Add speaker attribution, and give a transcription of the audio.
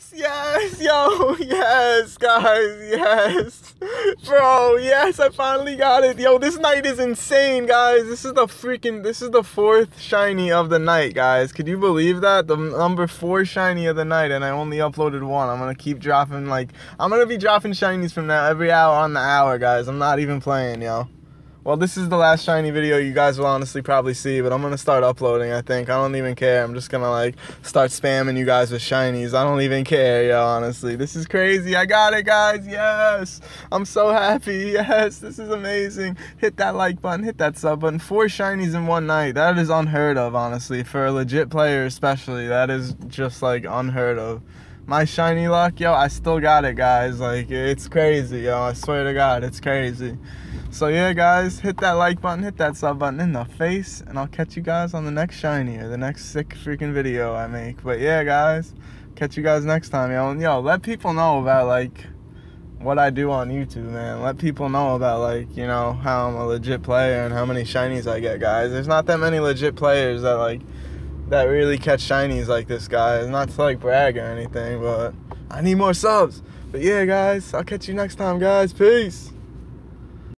Speaker 1: Yes, yes, yo, yes, guys, yes. Bro, yes, I finally got it. Yo, this night is insane, guys. This is the freaking, this is the fourth shiny of the night, guys. Could you believe that? The number four shiny of the night, and I only uploaded one. I'm gonna keep dropping, like, I'm gonna be dropping shinies from now every hour on the hour, guys. I'm not even playing, yo. Well, this is the last shiny video you guys will honestly probably see, but I'm gonna start uploading, I think. I don't even care. I'm just gonna like start spamming you guys with shinies. I don't even care, yo, honestly. This is crazy. I got it, guys. Yes. I'm so happy. Yes, this is amazing. Hit that like button, hit that sub button. Four shinies in one night. That is unheard of, honestly. For a legit player, especially. That is just like unheard of my shiny luck, yo, I still got it, guys. Like, it's crazy, yo. I swear to God, it's crazy. So, yeah, guys, hit that like button, hit that sub button in the face, and I'll catch you guys on the next shiny or the next sick freaking video I make. But, yeah, guys, catch you guys next time, yo. And, yo, let people know about, like, what I do on YouTube, man. Let people know about, like, you know, how I'm a legit player and how many shinies I get, guys. There's not that many legit players that, like, that really catch shinies like this guy. Not to like brag or anything, but I need more subs. But yeah, guys, I'll catch you next time, guys. Peace.